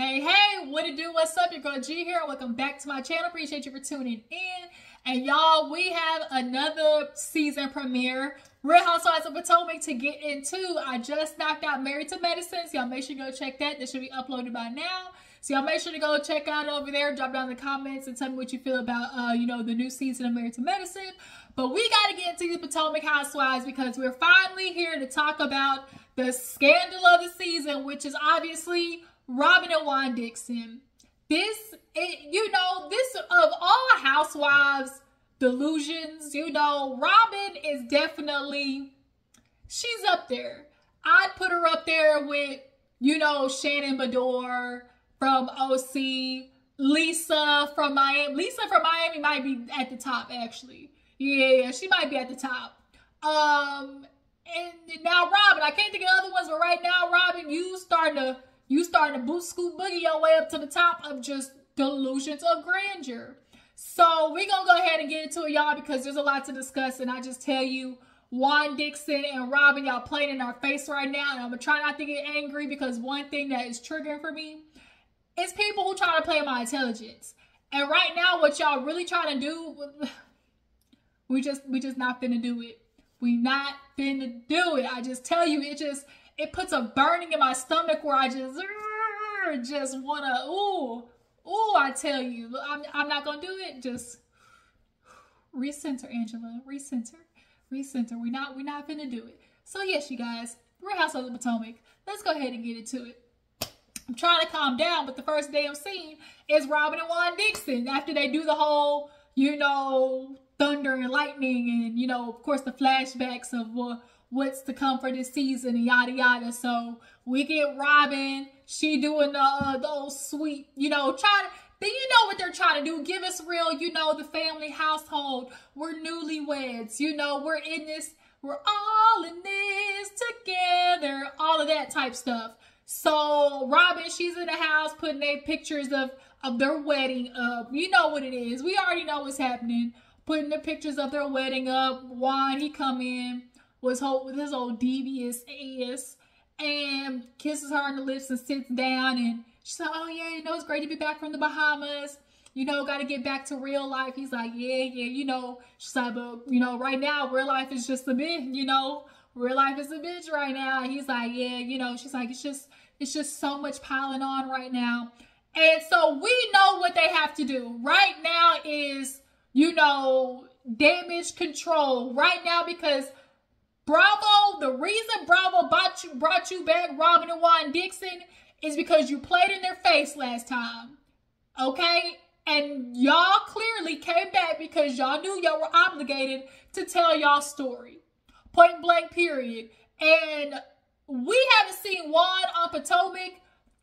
Hey, hey, what it do? What's up? Your girl G here. Welcome back to my channel. Appreciate you for tuning in. And y'all, we have another season premiere. Real Housewives of Potomac to get into. I just knocked out Married to Medicine. So y'all make sure you go check that. This should be uploaded by now. So y'all make sure to go check out over there. Drop down in the comments and tell me what you feel about, uh, you know, the new season of Married to Medicine. But we got to get into the Potomac Housewives because we're finally here to talk about the scandal of the season, which is obviously Robyn and Juan Dixon. This, it, you know, this of all housewives delusions, you know, Robyn is definitely, she's up there. I'd put her up there with, you know, Shannon Beador from OC, Lisa from Miami. Lisa from Miami might be at the top, actually. Yeah, she might be at the top. Um, and now Robyn, I can't think of other ones, but right now, Robyn, you starting to you starting to boot scoop boogie your way up to the top of just delusions of grandeur. So we're gonna go ahead and get into it, y'all, because there's a lot to discuss, and I just tell you, Juan Dixon and Robyn, y'all playing in our face right now, and I'm gonna try not to get angry because one thing that is triggering for me is people who try to play my intelligence. And right now, what y'all really trying to do, we just we just not finna do it. We not finna do it. I just tell you, it just it puts a burning in my stomach where I just just wanna ooh ooh I tell you I'm I'm not gonna do it. Just recenter, Angela, recenter, recenter. We're not we're not gonna do it. So yes, you guys, Real House of the Potomac. Let's go ahead and get into it. I'm trying to calm down, but the first damn scene is Robyn and Juan Dixon after they do the whole, you know, thunder and lightning and, you know, of course, the flashbacks of uh, what's to come for this season and yada yada. So we get Robyn. she doing the, uh, those sweet, you know, trying to, then you know what they're trying to do. Give us real, you know, the family household. We're newlyweds, you know, we're in this, we're all in this together, all of that type stuff. So Robyn, she's in the house putting their pictures of, of their wedding up. You know what it is. We already know what's happening putting the pictures of their wedding up. Juan, he come in, was whole with his old devious ass, and kisses her on the lips and sits down. And she's like, "Oh yeah, you know it's great to be back from the Bahamas. You know, got to get back to real life." He's like, "Yeah, yeah, you know." She's like, "But you know, right now, real life is just a bit. You know, real life is a bitch right now." He's like, "Yeah, you know." She's like, "It's just, it's just so much piling on right now." And so we know what they have to do right now is you know, damage control right now because Bravo, the reason Bravo brought you, brought you back, Robyn and Juan Dixon, is because you played in their face last time. Okay? And y'all clearly came back because y'all knew y'all were obligated to tell y'all story. Point blank, period. And we haven't seen Juan on Potomac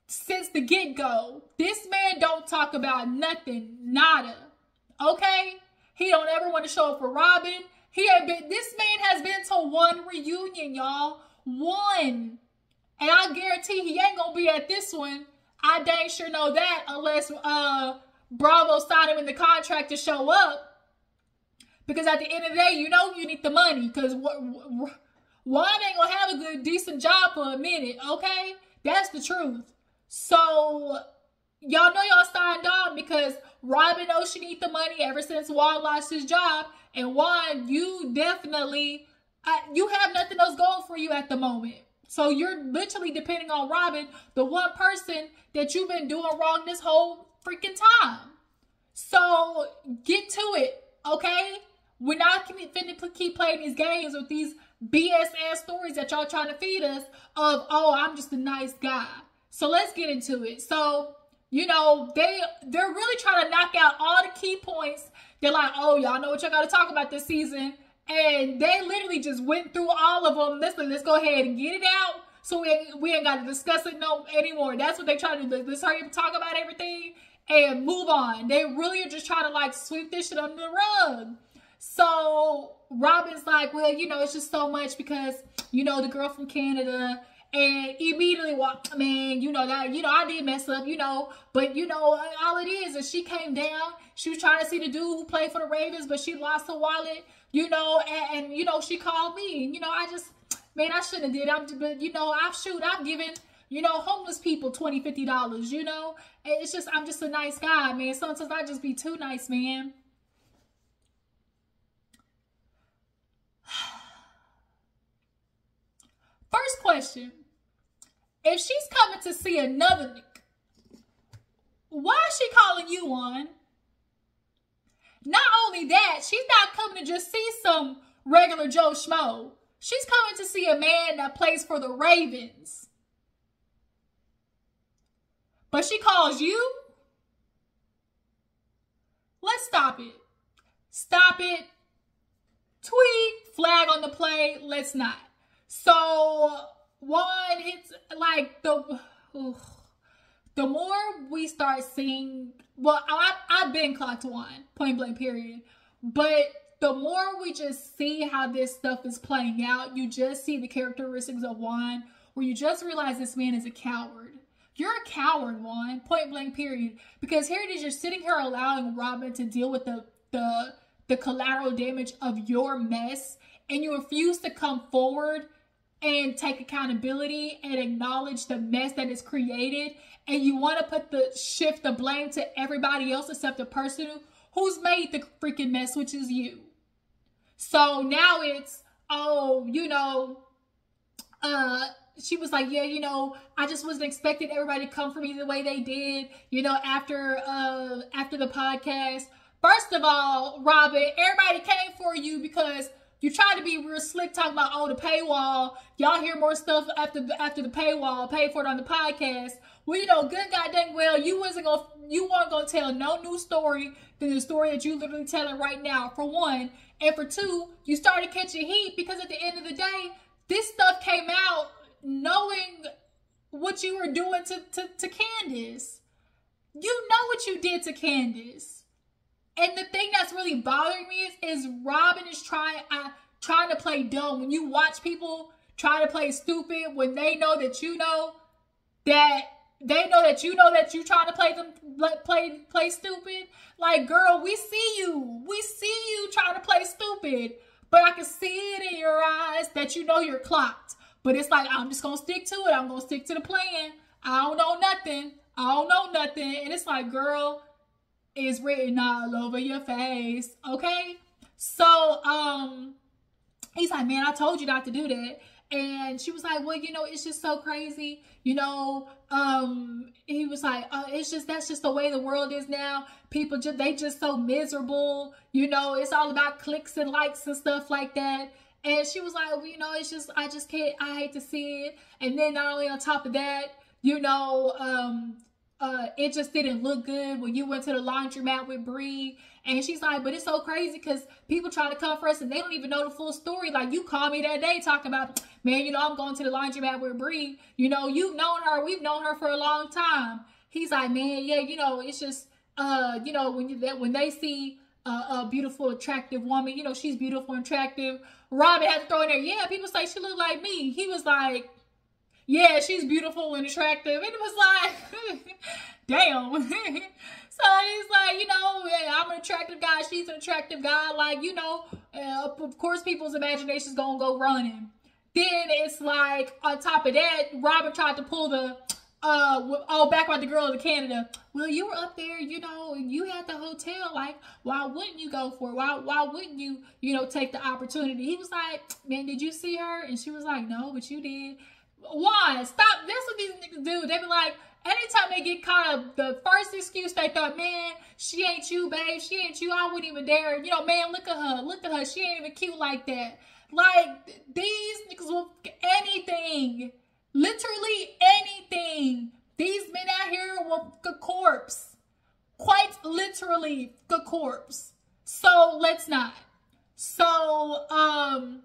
since the get-go. This man don't talk about nothing, nada. Okay? He don't ever want to show up for Robyn. He ain't been, this man has been to one reunion, y'all. One. And I guarantee he ain't to be at this one. I dang sure know that unless uh, Bravo signed him in the contract to show up. Because at the end of the day, you know you need the money. Because Juan ain't to have a good, decent job for a minute, okay? That's the truth. So y'all know y'all signed on because Knows she needs the money ever since Juan lost his job. And Juan, you definitely, you have nothing else going for you at the moment. So you're literally depending on Robyn, the one person that you've been doing wrong this whole freaking time. So get to it, okay? We're not finna keep playing these games with these BS ass stories that y'all trying to feed us of, oh, I'm just a nice guy. So let's get into it. So you know, they they're really trying to knock out all the key points. They're like, oh, y'all know what y'all got to talk about this season, and they literally just went through all of them. Listen, let's go ahead and get it out, so we we ain't got to discuss it no anymore. That's what they try to do. Let's hurry up, talk about everything, and move on. They really are just trying to like sweep this shit under the rug. So Robyn's like, well, you know, it's just so much because you know the girl from Canada and immediately walk man you know that you know i did mess up you know but you know all it is is she came down she was trying to see the dude who played for the ravens but she lost her wallet you know and, and you know she called me and you know i just man i shouldn't have did i'm but you know i've shoot i've given you know, homeless people 20 $50, you know? It's just, I'm just a nice guy, man. Sometimes I just be too nice, man. First question. If she's coming to see another nigga, why is she calling you one? Not only that, she's not coming to just see some regular Joe Schmo. She's coming to see a man that plays for the Ravens. But she calls you? Let's stop it. Stop it. Tweet, flag on the play. Let's not. So, one, it's like the. Ugh, the more we start seeing, well, I, I've been clocked Juan, point blank, period. But the more we just see how this stuff is playing out, you just see the characteristics of Juan, where you just realize this man is a coward. You're a coward, Juan, point blank, period. Because here it is, you're sitting here allowing Robyn to deal with the the the collateral damage of your mess, and you refuse to come forward and take accountability and acknowledge the mess that is created. And you want to put the shift the blame to everybody else except the person who's made the freaking mess which is you. So now it's oh you know uh she was like yeah you know i just wasn't expecting everybody to come for me the way they did you know after uh after the podcast. First of all robyn everybody came for you because you try to be real slick talking about oh the paywall. Y'all hear more stuff after the after the paywall. Pay for it on the podcast. Well, you know, good goddamn well, you wasn't gonna you weren't gonna tell no new story than the story that you literally telling right now. For one, and for two, you started catching heat because at the end of the day, this stuff came out knowing what you were doing to to, to Candiace. You know what you did to Candiace. And the thing that's really bothering me is, is Robyn is trying uh, trying to play dumb. When you watch people try to play stupid, when they know that you know that they know that you know that you trying to play them play play stupid. Like, girl, we see you. We see you trying to play stupid. But I can see it in your eyes that you know you're clocked. But it's like I'm just gonna stick to it. I'm gonna stick to the plan. I don't know nothing. I don't know nothing. And it's like, girl, is written all over your face. Okay. So, um, he's like, man, I told you not to do that. And she was like, well, you know, it's just so crazy. You know, um, he was like, uh, it's just, that's just the way the world is now. People just, they just so miserable. You know, it's all about clicks and likes and stuff like that. And she was like, well, you know, it's just, I just can't, I hate to see it. And then not only on top of that, you know, um, uh, it just didn't look good when you went to the laundromat with Bree. And she's like, but it's so crazy because people try to come for us and they don't even know the full story. Like you called me that day talking about, man, you know, I'm going to the laundromat with Bree. You know, you've known her. We've known her for a long time. He's like, man, yeah, you know, it's just, uh, you know, when you that when they see a, a beautiful, attractive woman, you know, she's beautiful and attractive. Robyn had to throw in there, yeah, people say she look like me. He was like, yeah, she's beautiful and attractive. And it was like, damn. so he's like, you know, I'm an attractive guy. She's an attractive guy. Like, you know, uh, of course, people's imagination's gonna go running. Then it's like, on top of that, Robert tried to pull the, uh, all back about the girl in Canada. Well, you were up there, you know, you had the hotel. Like, why wouldn't you go for it? Why, why wouldn't you, you know, take the opportunity? He was like, man, did you see her? And she was like, no, but you did. Why? Stop. That's what these niggas do. They be like, anytime they get caught up, the first excuse they thought, man, she ain't you, babe. She ain't you. I wouldn't even dare. You know, man, look at her. Look at her. She ain't even cute like that. Like, these niggas will anything. Literally anything. These men out here will the corpse. Quite literally the corpse. So let's not. So, um,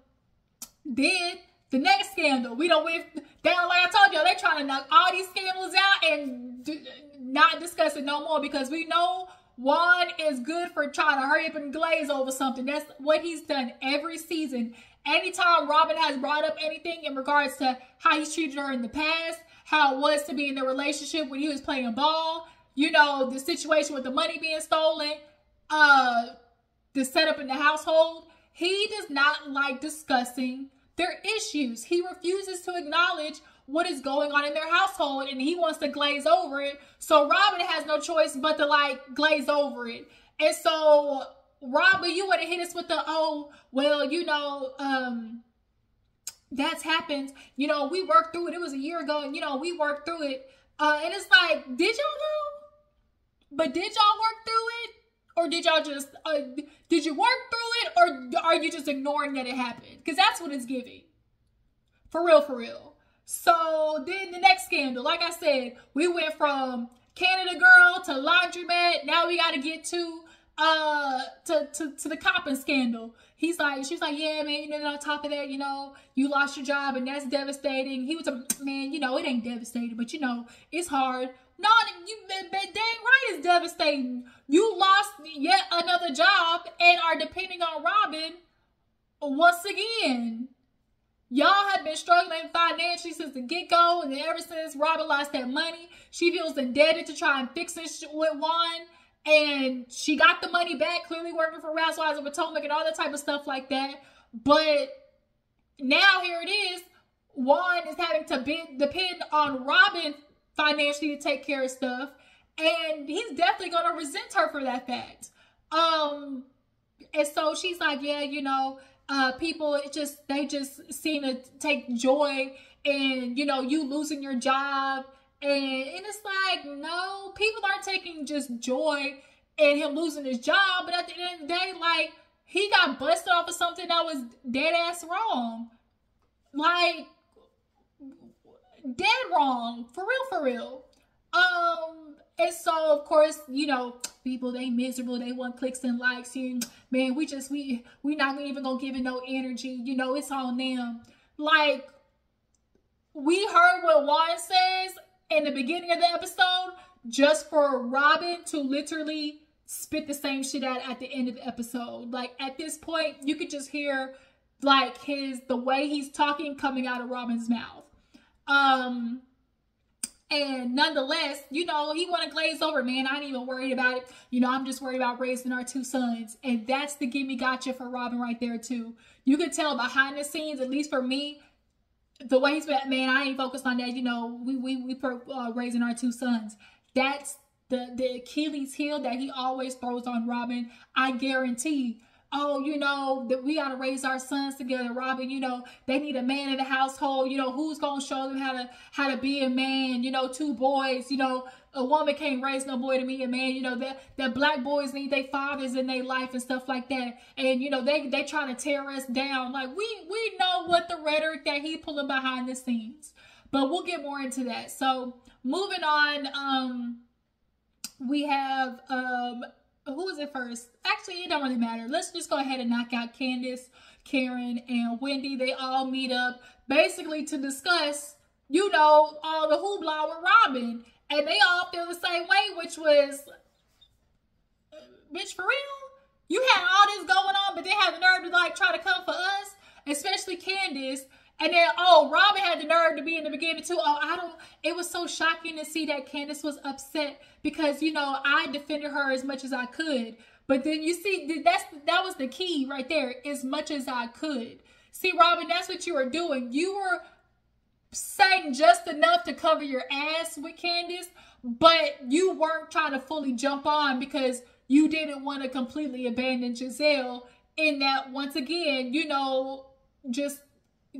then the next scandal, we don't with down like I told y'all. they trying to knock all these scandals out and do, not discuss it no more because we know Juan is good for trying to hurry up and glaze over something. That's what he's done every season. Anytime Robyn has brought up anything in regards to how he's treated her in the past, how it was to be in the relationship when he was playing ball, you know, the situation with the money being stolen, uh, the setup in the household, he does not like discussing their issues. He refuses to acknowledge what is going on in their household and he wants to glaze over it. So Robyn has no choice but to like glaze over it. And so Robyn, you want to hit us with the oh, well, you know, um, that's happened. You know, we worked through it. It was a year ago, and you know, we worked through it. Uh, and it's like, did y'all know? But did y'all work? Or did y'all just, uh, did you work through it? Or are you just ignoring that it happened? Because that's what it's giving. For real, for real. So then the next scandal, like I said, we went from Canada Girl to Laundromat. Now we got to get to uh to, to to the Coppin scandal. He's like, she's like, yeah, man, you know, on top of that, you know, you lost your job and that's devastating. He was a man, you know, it ain't devastating, but you know, it's hard. No, you dang right it's devastating. You lost yet another job and are depending on Robyn once again. Y'all have been struggling financially since the get-go, and ever since Robyn lost that money, she feels indebted to try and fix this with Juan. And she got the money back, clearly working for Housewives of Potomac and all that type of stuff like that. But now here it is. Juan is having to be, depend on Robyn financially to take care of stuff. And he's definitely going to resent her for that fact. Um, and so she's like, yeah, you know, uh, people it just they just seem to take joy in you know you losing your job and, and it's like no people aren't taking just joy in him losing his job but at the end of the day like he got busted off of something that was dead ass wrong. Like dead wrong for real for real. Um and so of course you know people they miserable they want clicks and likes and man we just we we not even gonna give it no energy you know it's on them. Like we heard what Juan says in the beginning of the episode just for Robyn to literally spit the same shit out at the end of the episode like at this point you could just hear like his the way he's talking coming out of Robyn's mouth um and nonetheless, you know, he want to glaze over, man. I ain't even worried about it. You know, I'm just worried about raising our two sons. And that's the gimme gotcha for Robyn right there, too. You could tell behind the scenes, at least for me, the way he's man, I ain't focused on that. You know, we, we, we uh, raising our two sons. That's the, the Achilles heel that he always throws on Robyn. I guarantee oh, you know, that we got to raise our sons together, Robyn. You know, they need a man in the household. You know, who's gonna show them how to how to be a man? You know, two boys. You know, a woman can't raise no boy to be a man. You know, that that black boys need their fathers in their life and stuff like that. And you know, they they trying to tear us down. Like we we know what the rhetoric that he pulling behind the scenes, but we'll get more into that. So moving on, um, we have um who is it first? Actually, it don't really matter. Let's just go ahead and knock out Candiace, Karen, and Wendy. They all meet up basically to discuss, you know, all the hoopla with Robyn. And they all feel the same way, which was, bitch, for real? You had all this going on, but they had the nerve to like try to come for us, especially Candiace. And then, oh, Robyn had the nerve to be in the beginning too. Oh, I don't, it was so shocking to see that Candiace was upset because, you know, I defended her as much as I could. But then you see, that's that was the key right there, as much as I could. See, Robyn, that's what you were doing. You were saying just enough to cover your ass with Candiace, but you weren't trying to fully jump on because you didn't want to completely abandon Gizelle. in that, once again, you know, just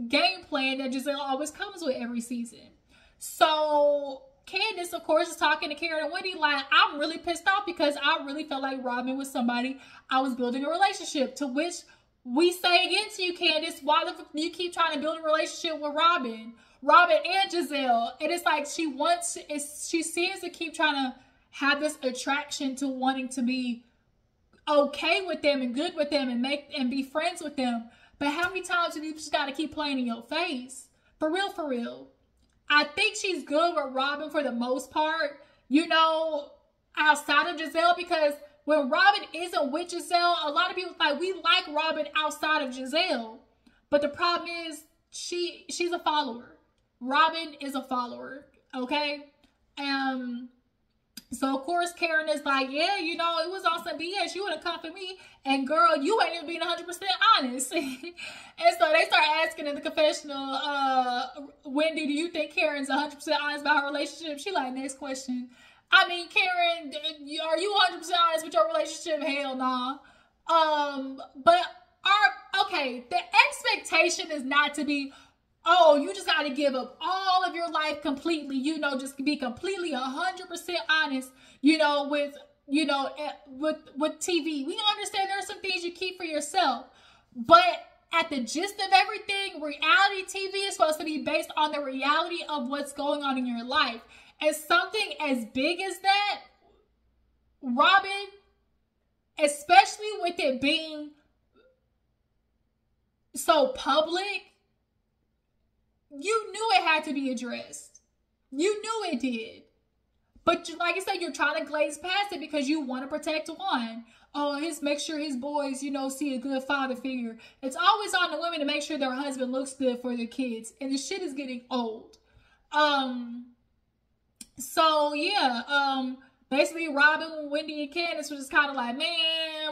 game plan that Gizelle always comes with every season. So Candiace, of course, is talking to Karen and Wendy like, I'm really pissed off because I really felt like Robyn was somebody I was building a relationship to which we say again to you, Candiace, why the you keep trying to build a relationship with Robyn? Robyn and Gizelle? And it's like she wants, it's, she seems to keep trying to have this attraction to wanting to be okay with them and good with them and make and be friends with them. But how many times do you just got to keep playing in your face? For real, for real. I think she's good with Robyn for the most part, you know, outside of Gizelle, because when Robyn isn't with Gizelle, a lot of people like we like Robyn outside of Gizelle. But the problem is she she's a follower. Robyn is a follower, okay? Um So of course Karen is like, yeah, you know, it was on some BS. You would have come for me, and girl, you ain't even being 100 percent honest. and so they start asking in the confessional, uh, Wendy, do you think Karen's 100 percent honest about her relationship? She like, next question. I mean, Karen, are you 100 percent honest with your relationship? Hell nah. Um, but our okay, the expectation is not to be oh, you just got to give up all of your life completely, you know, just be completely 100% honest, you know, with, you know, eh, with, with TV. We understand there are some things you keep for yourself, but at the gist of everything, reality TV is supposed to be based on the reality of what's going on in your life. And something as big as that, Robyn, especially with it being so public, you knew it had to be addressed. You knew it did. But like I said, you're trying to glaze past it because you want to protect Juan. Oh, his make sure his boys, you know, see a good father figure. It's always on the women to make sure their husband looks good for their kids. And the shit is getting old. Um so yeah, um basically Robyn, Wendy, and Candiace was just kind of like, man,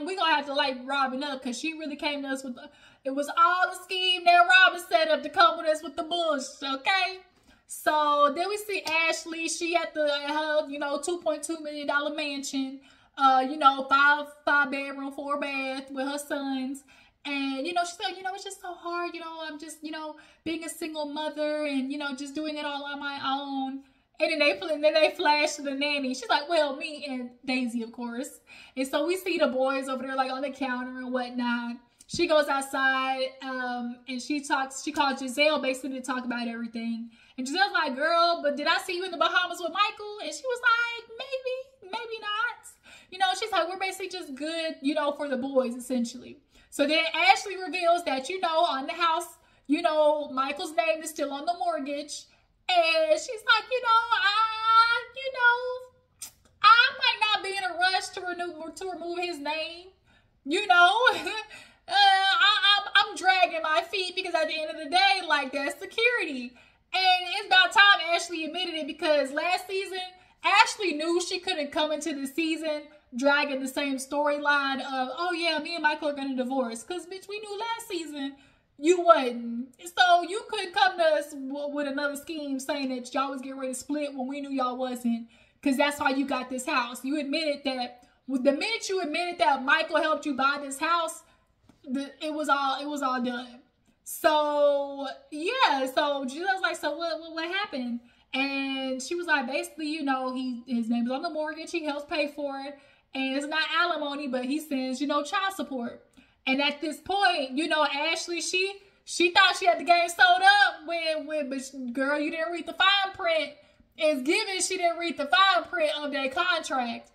we gonna have to light Robyn up because she really came to us with the, it was all a scheme that Robyn set up to come with us with the bush, okay? So then we see Ashley. She at the her, you know, two point two million dollar mansion. Uh, you know, five five bedroom, four bath with her sons. And you know, she said, you know, it's just so hard. You know, I'm just, you know, being a single mother and you know, just doing it all on my own. And then they and then they flash to the nanny. She's like, well, me and Daisy, of course. And so we see the boys over there like on the counter and whatnot she goes outside um, and she talks, she calls Gizelle basically to talk about everything. And Gizelle's like, girl, but did I see you in the Bahamas with Michael? And she was like, maybe, maybe not. You know, she's like, we're basically just good, you know, for the boys, essentially. So then Ashley reveals that, you know, on the house, you know, Michael's name is still on the mortgage. And she's like, you know, I, you know, I might not be in a rush to to remove his name, you know. uh, I, I, I'm dragging my feet because at the end of the day, like that's security. And it's about time Ashley admitted it because last season, Ashley knew she couldn't come into the season dragging the same storyline of, oh yeah, me and Michael are gonna divorce. Cause bitch, we knew last season you wasn't. So you couldn't come to us with another scheme saying that y'all was getting ready to split when we knew y'all wasn't. Cause that's why you got this house. You admitted that the minute you admitted that Michael helped you buy this house, the, it was all it was all done. So yeah, so she was like, so what, what what happened? And she was like, basically, you know, he his name is on the mortgage, he helps pay for it, and it's not alimony, but he sends, you know, child support. And at this point, you know, Ashley, she she thought she had the game sold up when when but girl, you didn't read the fine print. It's given she didn't read the fine print of that contract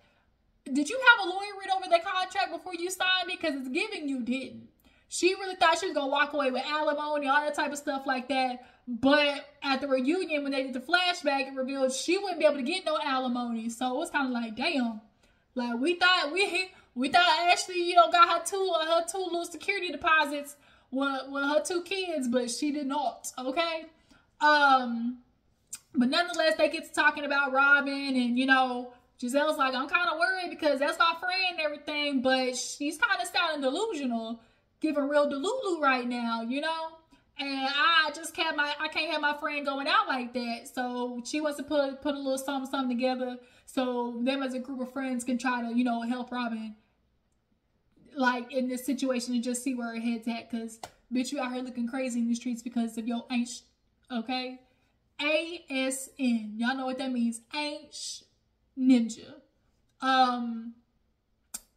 did you have a lawyer read over the contract before you signed it? Because it's giving you didn't. She really thought she was gonna walk away with alimony, all that type of stuff like that. But at the reunion, when they did the flashback, it revealed she wouldn't be able to get no alimony. So it was kind of like, damn, like we thought we we thought Ashley, you know, got her two uh, her two little security deposits with, with her two kids, but she did not. Okay, um, but nonetheless, they get to talking about Robyn and you know Gizelle's like, I'm kind of worried because that's my friend and everything, but she's kind of sounding delusional, giving real delulu right now, you know? And I just can't my I can't have my friend going out like that. So she wants to put put a little something something together so them as a group of friends can try to, you know, help Robyn like in this situation and just see where her head's at. Cause bitch, you out here looking crazy in the streets because of your ain't okay? ASN. Y'all know what that means. Ain't ninja. Um,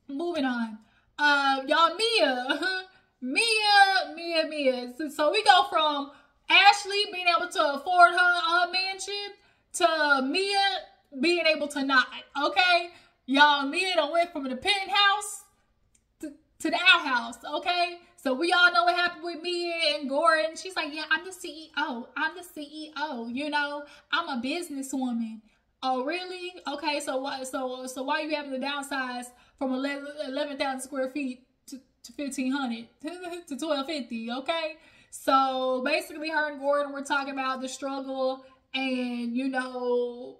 moving on. Uh, y'all, Mia, Mia, Mia, Mia. So, so, we go from Ashley being able to afford her, her mansion to Mia being able to not. Okay, y'all, Mia done went from the penthouse to, to the outhouse. Okay. So we all know what happened with Mia and Gordon. She's like, yeah, I'm the CEO. I'm the CEO. You know, I'm a businesswoman. Oh, really? Okay, so why so so why are you having to downsize from 11,000 square feet to, to 1,500 to 1,250? Okay, so basically, her and Gordon were talking about the struggle, and you know,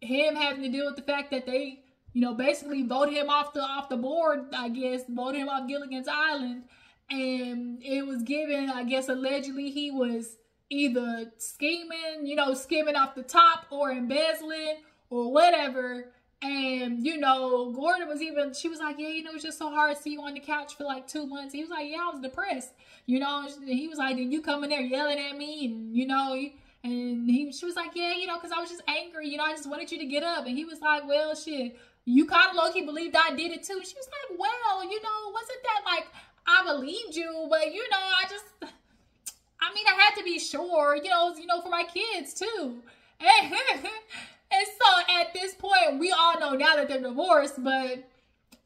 him having to deal with the fact that they, you know, basically voted him off the off the board, I guess, voted him off Gilligan's Island. And it was given, I guess, allegedly he was either scheming, you know, skimming off the top or embezzling or whatever. And, you know, Gordon was even, she was like, yeah, you know, it's just so hard to see you on the couch for like two months. He was like, yeah, I was depressed. You know, he was like, then you come in there yelling at me and, you know, and he, she was like, yeah, you know, because I was just angry. You know, I just wanted you to get up. And he was like, well, shit, you kind of low-key believed I did it too. She was like, well, you know, wasn't that like, I believed you, but, you know, I just, I mean, I had to be sure, you know, you know, for my kids too. And so at this point, we all know now that they're divorced, but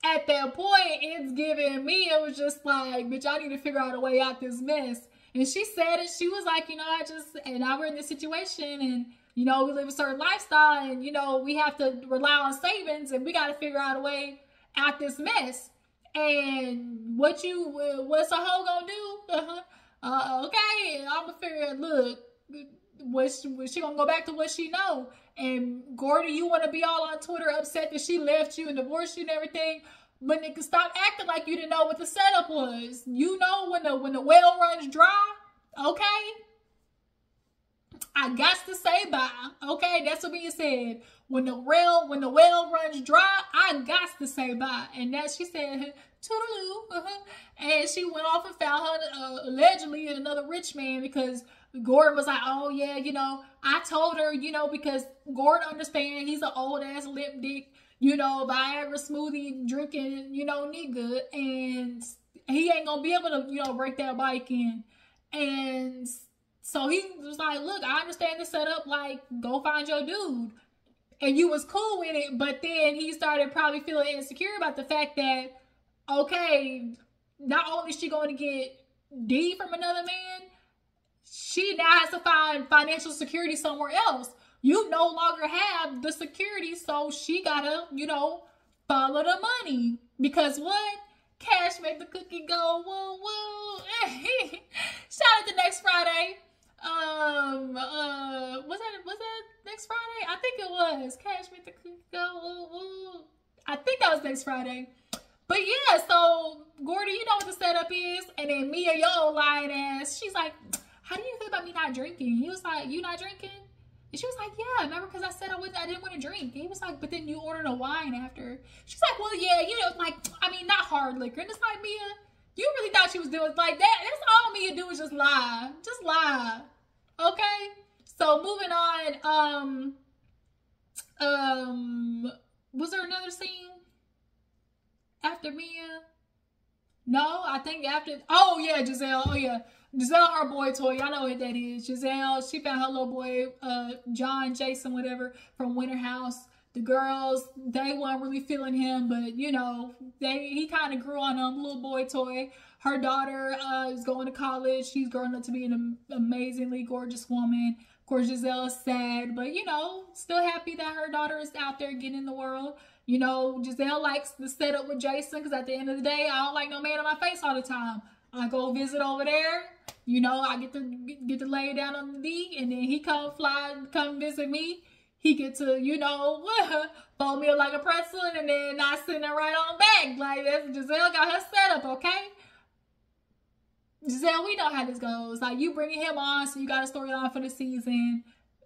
at that point, it's giving me, it was just like, bitch, I need to figure out a way out this mess. And she said it, she was like, you know, I just, and now we're in this situation and, you know, we live a certain lifestyle and, you know, we have to rely on savings and we got to figure out a way out this mess. And what you, what's a hoe gonna do? Uh-huh. Uh, okay, I'm gonna figure, look, was she, was she gonna go back to what she know? And Gordy, you want to be all on Twitter upset that she left you and divorced you and everything, but nigga, stop acting like you didn't know what the setup was. You know when the when the well runs dry, okay? I got to say bye. Okay, that's what being said. When the well when the well runs dry, I got to say bye. And that she said toodaloo, uh-huh. and she went off and found her uh, allegedly another rich man because Gordon was like, oh yeah, you know, I told her, you know, because Gordon understands he's an old ass lip dick, you know, Viagra smoothie drinking, you know, nigga, and he ain't gonna be able to, you know, break that bike in. And so he was like, look, I understand the setup, like, go find your dude. And you was cool with it, but then he started probably feeling insecure about the fact that, okay, not only is she going to get D from another man, she now has to find financial security somewhere else. You no longer have the security, so she gotta, you know, follow the money. Because what? Cash make the cookie go woo woo. Shout out to next Friday. Um, uh, was that was that next Friday? I think it was. Cash make the go. I think that was next Friday. But yeah, so Gordy, you know what the setup is, and then Mia, yo, lying ass, she's like how do you feel about me not drinking? He was like, you not drinking? And she was like, yeah, remember because I said I was I didn't want to drink. And he was like, but then you ordered a wine after. She's like, well, yeah, you know, like I mean, not hard liquor. And it's like Mia, you really thought she was doing like that? That's all Mia do is just lie, just lie. Okay. So moving on. Um. Um. Was there another scene after Mia? No, I think after. Oh yeah, Gizelle. Oh yeah. Gizelle, her boy toy, y'all know what that is. Gizelle. she found her little boy, uh, John, Jason, whatever, from Winter House. The girls, they weren't really feeling him, but you know, they he kind of grew on them, little boy toy. Her daughter uh, is going to college. She's growing up to be an amazingly gorgeous woman. Of course, Gizelle is sad, but you know, still happy that her daughter is out there getting in the world. You know, gizelle likes the setup with Jason because at the end of the day, I don't like no man in my face all the time. I go visit over there. You know, I get to get to lay down on the D, and then he come fly, come visit me. He get to, you know, fold me up like a pretzel, and then I send it right on back. Like that's Gizelle got her setup, okay? Gizelle, we know how this goes. Like you bringing him on, so you got a storyline for the season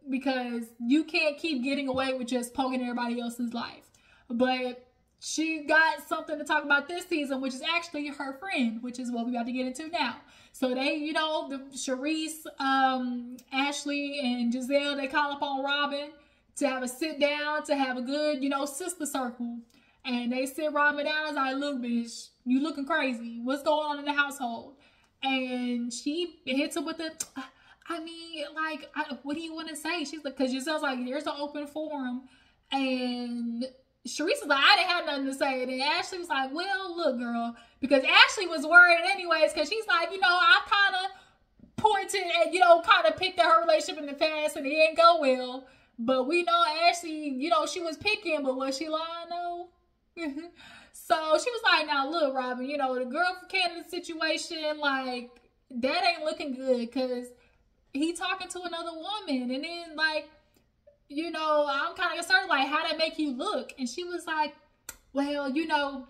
because you can't keep getting away with just poking everybody else's life. But she got something to talk about this season, which is actually her friend, which is what we got to get into now. So they, you know, the Charrisse, um, Ashley, and Gizelle, they call upon Robyn to have a sit down, to have a good, you know, sister circle. And they sit Robyn down and like, look, bitch, you looking crazy. What's going on in the household? And she hits him with the, uh, I mean, like, I, what do you want to say? She's like, because Gizelle's like, there's an open forum. And Charrisse was like, I didn't have nothing to say. And Ashley was like, well, look, girl. Because Ashley was worried anyways, because she's like, you know, I kind of pointed and, you know, kind of picked at her relationship in the past and it didn't go well. But we know Ashley, you know, she was picking, but was she lying though? so she was like, now look, Robyn, you know, the girl from Canada situation, like, that ain't looking good because he talking to another woman. And then, like, you know, I'm kind of concerned, like, how that make you look? And she was like, well, you know,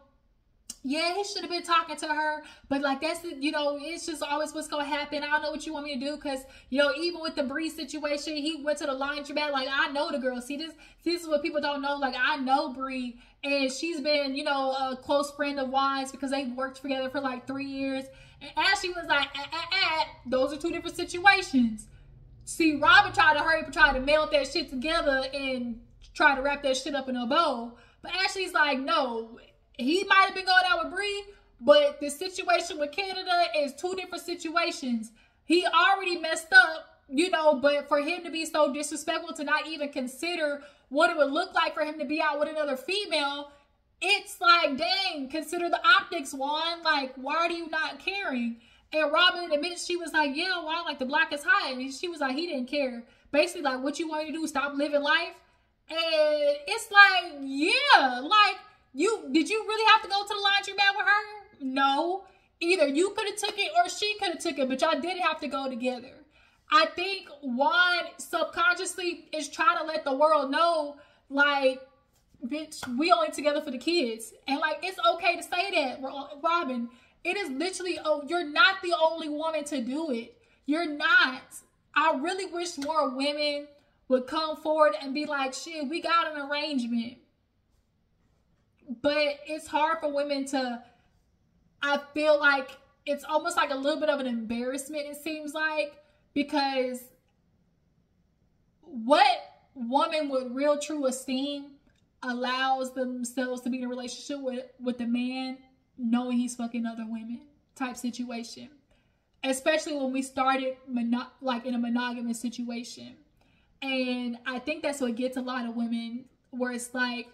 yeah, he should have been talking to her, but like that's you know, it's just always what's gonna happen. I don't know what you want me to do because you know, even with the Bree situation, he went to the laundromat. Like I know the girl. See this, this is what people don't know. Like I know Bree, and she's been you know a close friend of Juan's because they worked together for like three years. And Ashley was like, eh, eh, eh, those are two different situations. See, Robyn tried to hurry up try to melt that shit together and try to wrap that shit up in a bow. But Ashley's like, no, he might have been going out with Bree, but the situation with Canada is two different situations. He already messed up, you know, but for him to be so disrespectful to not even consider what it would look like for him to be out with another female, it's like, dang, consider the optics, Juan. Like, why are you not caring? And Robyn admitted she was like, yeah, Juan, like the block is high. And she was like, he didn't care. Basically, like, what you want to do, stop living life? And it's like, yeah, like, you did you really have to go to the laundromat with her? No. Either you could have took it or she could have took it, but y'all didn't have to go together. I think Juan subconsciously is trying to let the world know, like, bitch, we only together for the kids. And like it's okay to say that, Robyn. It is literally oh, you're not the only woman to do it. You're not. I really wish more women would come forward and be like, shit, we got an arrangement but it's hard for women to i feel like it's almost like a little bit of an embarrassment it seems like because what woman with real true esteem allows themselves to be in a relationship with with a man knowing he's fucking other women type situation? Especially when we started mono- like in a monogamous situation. And i think that's what gets a lot of women where it's like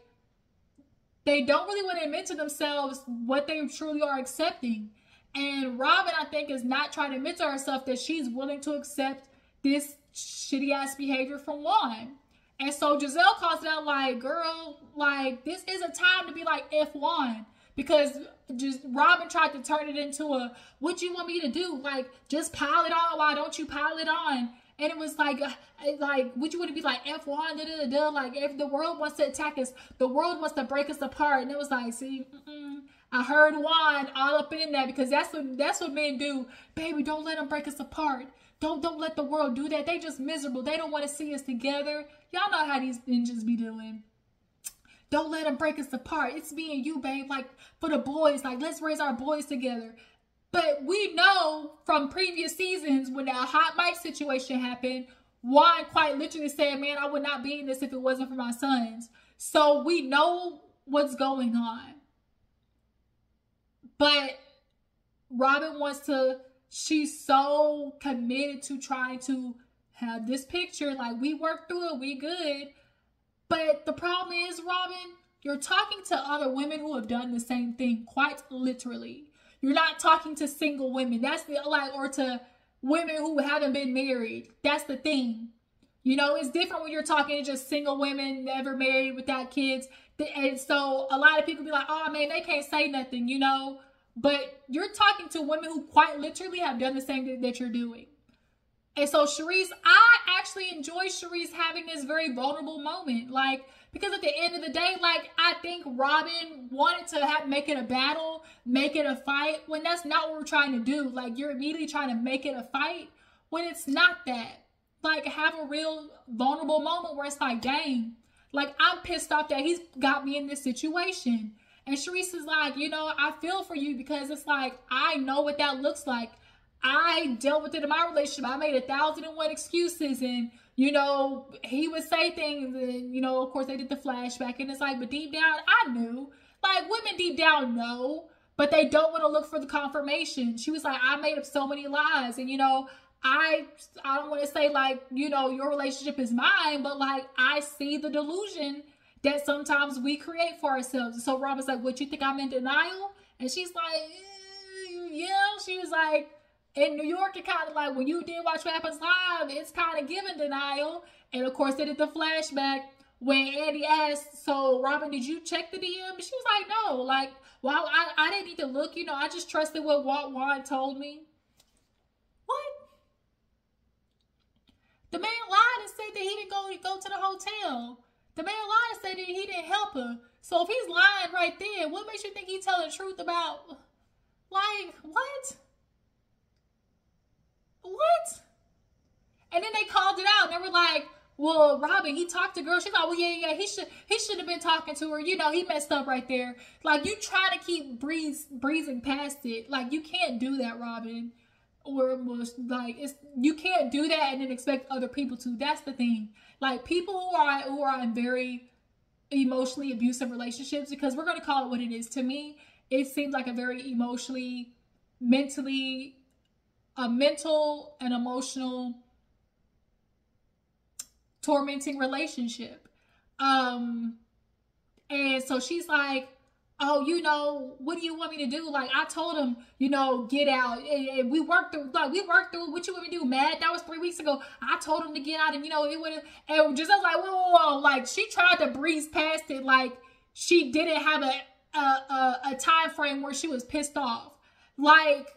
they don't really want to admit to themselves what they truly are accepting. And Robyn, I think, is not trying to admit to herself that she's willing to accept this shitty ass behavior from Juan. And so Gizelle calls it out like, girl, like, this is a time to be like F1. Because just Robyn tried to turn it into a, what you want me to do? Like, just pile it on. Why don't you pile it on? And it was like, uh, like, would you want to be like F one, da da da? Like, if the world wants to attack us, the world wants to break us apart, and it was like, see, mm-mm. I heard Juan all up in that because that's what that's what men do, baby. Don't let them break us apart. Don't don't let the world do that. They just miserable. They don't want to see us together. Y'all know how these ninjas be doing. Don't let them break us apart. It's me and you, babe. Like for the boys, like let's raise our boys together. But we know from previous seasons when that hot mic situation happened, Juan quite literally said, Man, I would not be in this if it wasn't for my sons. So we know what's going on. But Robyn wants to, she's so committed to trying to have this picture. Like, we worked through it, we good. But the problem is, Robyn, you're talking to other women who have done the same thing, quite literally. You're not talking to single women. That's the like or to women who haven't been married. That's the thing. You know, it's different when you're talking to just single women, never married without kids. And so a lot of people be like, oh man, they can't say nothing, you know. But you're talking to women who quite literally have done the same thing that you're doing. And so Charrisse, I actually enjoy Charrisse having this very vulnerable moment. Like, because at the end of the day, like I think Robyn wanted to have make it a battle, make it a fight, when that's not what we're trying to do. Like you're immediately trying to make it a fight when it's not that. Like have a real vulnerable moment where it's like, dang, like I'm pissed off that he's got me in this situation. And Charrisse is like, you know, I feel for you because it's like I know what that looks like. I dealt with it in my relationship. I made a thousand and one excuses and you know, he would say things and, you know, of course they did the flashback and it's like, but deep down, I knew. Like women deep down know, but they don't want to look for the confirmation. She was like, I made up so many lies and, you know, I I don't want to say like, you know, your relationship is mine, but like I see the delusion that sometimes we create for ourselves. so Robyn's like, what you think I'm in denial? And she's like, yeah. She was like, in New York, it kind of like when you did watch Happens Live, it's kind of given denial. And of course, they did the flashback when Andy asked, "So, Robyn, did you check the DM?" She was like, "No, like, well, I, I didn't need to look. You know, I just trusted what Walt Juan told me." What? The man lied and and said that he didn't go go to the hotel. The man lied and said that he didn't help her. So if he's lying right there, what makes you think he's telling the truth about? Like what? What? And then they called it out. And they were like, well, Robyn, he talked to girls. She's like, well, yeah, yeah, he should he should have been talking to her. You know, he messed up right there. Like you try to keep breeze breezing past it. Like you can't do that, Robyn. Or like it's you can't do that and then expect other people to. That's the thing. Like people who are who are in very emotionally abusive relationships, because we're gonna call it what it is. To me, it seems like a very emotionally, mentally, a mental and emotional tormenting relationship. Um, and so she's like, oh, you know, what do you want me to do? Like I told him, you know, get out. And, and we worked through, like we worked through. What you want me to do? Mad? That was three weeks ago. I told him to get out, and you know, it would. And just I was like, whoa, whoa, whoa, like she tried to breeze past it, like she didn't have a a, a, a time frame where she was pissed off. Like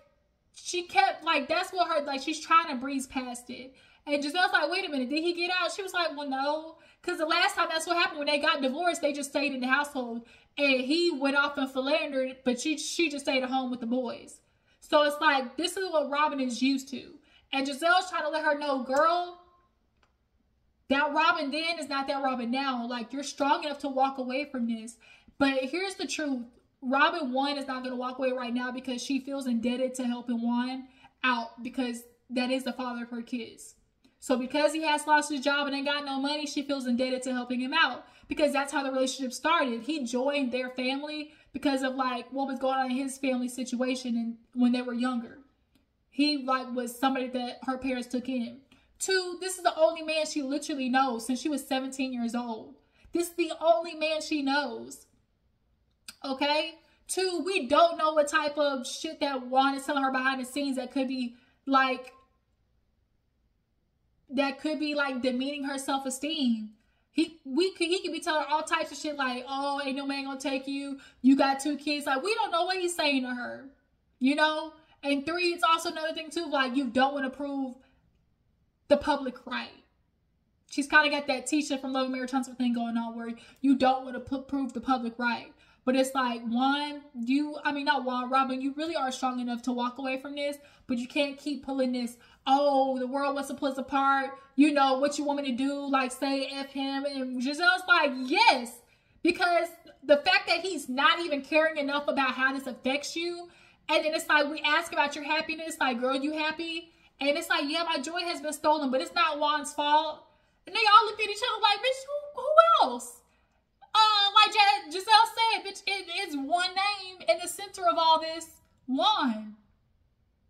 she kept like that's what her like she's trying to breeze past it. And Gizelle's like, wait a minute, did he get out? She was like, well, no. Because the last time that's what happened when they got divorced, they just stayed in the household. And he went off and philandered, but she she just stayed at home with the boys. So it's like, this is what Robyn is used to. And Gizelle's trying to let her know, girl, that Robyn then is not that Robyn now. Like, you're strong enough to walk away from this. But here's the truth. Robyn, one, is not going to walk away right now because she feels indebted to helping Juan out because that is the father of her kids. So because he has lost his job and ain't got no money, she feels indebted to helping him out because that's how the relationship started. He joined their family because of like what was going on in his family situation and when they were younger. He like was somebody that her parents took in. Two, this is the only man she literally knows since she was 17 years old. This is the only man she knows. Okay? Two, we don't know what type of shit that Juan is telling her behind the scenes that could be like that could be like demeaning her self esteem. He we could he could be telling her all types of shit like, oh, ain't no man gonna take you. You got two kids. Like we don't know what he's saying to her, you know. And three, it's also another thing too. Like you don't want to prove the public right. She's kind of got that Tisha from Love and Marriage Huntsville thing going on where you don't want to put, prove the public right. But it's like, Juan, you, I mean, not Juan, Robyn, you really are strong enough to walk away from this, but you can't keep pulling this, oh, the world wants to pull us apart. You know, what you want me to do, like say F him. And Gizelle's like, yes, because the fact that he's not even caring enough about how this affects you. And then it's like, we ask about your happiness, like, girl, you happy? And it's like, yeah, my joy has been stolen, but it's not Juan's fault. And they all look at each other like, bitch, who, who else? Like Gizelle said, bitch, it's one name in the center of all this. Juan.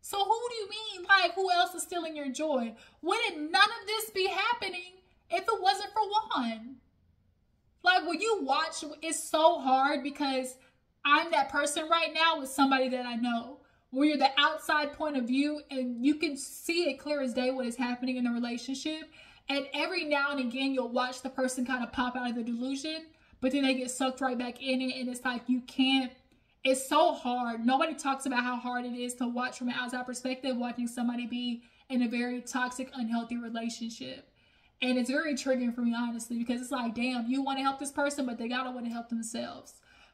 So who do you mean, like, who else is stealing your joy? Wouldn't none of this be happening if it wasn't for Juan? Like, when you watch, it's so hard because I'm that person right now with somebody that I know. Where you're the outside point of view and you can see it clear as day what is happening in the relationship. And every now and again, you'll watch the person kind of pop out of the delusion but then they get sucked right back in it and it's like you can't it's so hard. Nobody talks about how hard it is to watch from an outside perspective watching somebody be in a very toxic unhealthy relationship. And it's very triggering for me honestly because it's like damn you want to help this person but they gotta want to help themselves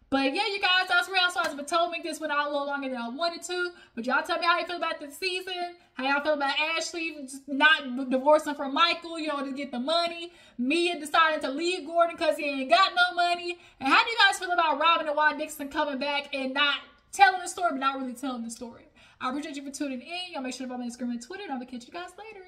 but yeah, you guys, that's Real Housewives of Potomac. This went out a little longer than I wanted to. But y'all tell me how you feel about the season. How y'all feel about Ashley not divorcing from Michael, you know, to get the money. Mia deciding to leave Gordon because he ain't got no money. And how do you guys feel about Robyn and Juan Dixon coming back and not telling the story, but not really telling the story? I appreciate you for tuning in. Y'all make sure to follow me on Instagram and Twitter. And to catch you guys later.